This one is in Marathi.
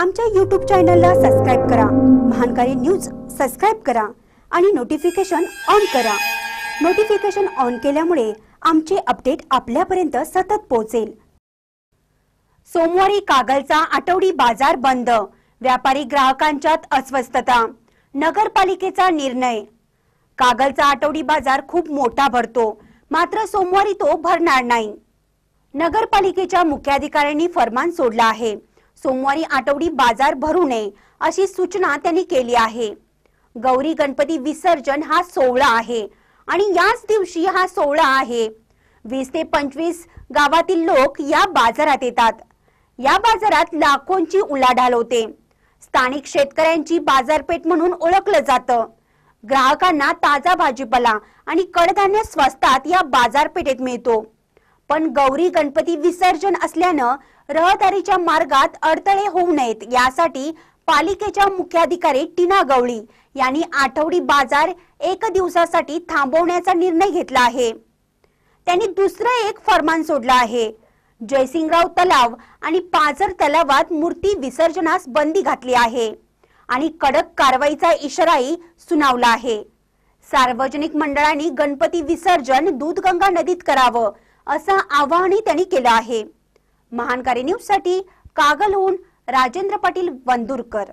आमच्या यूट्यूब चॅनलला सबस्क्राईब करा. महानकारी न्यूज सबस्क्राईब करा आणि नोटिफिकेशन ऑन करा. नोटिफिकेशन ऑन केल्यामुळे आमचे अपडेट आपल्यापर्यंत सतत पोहोचेल. सोमवारी कागलचा आठवडी बाजार बंद. व्यापारी ग्राहकांच्यात अस्वस्थता. नगरपालिकेचा निर्णय. कागलचा आठवडी बाजार खूप मोठा भरतो. मात्र सोमवारी तो भरणार नाही. नगरपालिकेच्या मुख्याधिकाऱ्यांनी फरमान सोडला आहे. सोमवारी आठवडी बाजार भरू नये अशी सूचना त्यांनी केली आहे. गौरी गणपती विसर्जन हा सोहळा आहे आणि याच दिवशी हा सोहळा आहे. वीस ते पंचवीस गावातील लोक या बाजारात येतात. या बाजारात लाखोंची उलाढाल होते. स्थानिक शेतकऱ्यांची बाजारपेठ म्हणून ओळखलं जातं. ग्राहकांना ताजा भाजीपाला आणि कडधान्य स्वस्तात या बाजारपेठेत मिळतो. पण गौरी गणपती विसर्जन असल्यानं रहदारीच्या मार्गात अडथळे होऊ नयेत. यासाठी पालिकेच्या मुख्याधिकारी टीना गवळी यांनी आठवडी बाजार एक दिवसासाठी थांबवण्याचा निर्णय घेतला आहे. त्यांनी दुसरं एक फरमान सोडलं आहे. जयसिंगराव तलाव आणि पाझर तलावात मूर्ती विसर्जनास बंदी घातली आहे आणि कडक कारवाईचा इशाराही सुनावला आहे. सार्वजनिक मंडळांनी गणपती विसर्जन दूधगंगा नदीत करावं असं आवाहनही त्यांनी केलं आहे. महानकारी न्यूजसाठी कागलहून राजेंद्र पाटील वंदुरकर.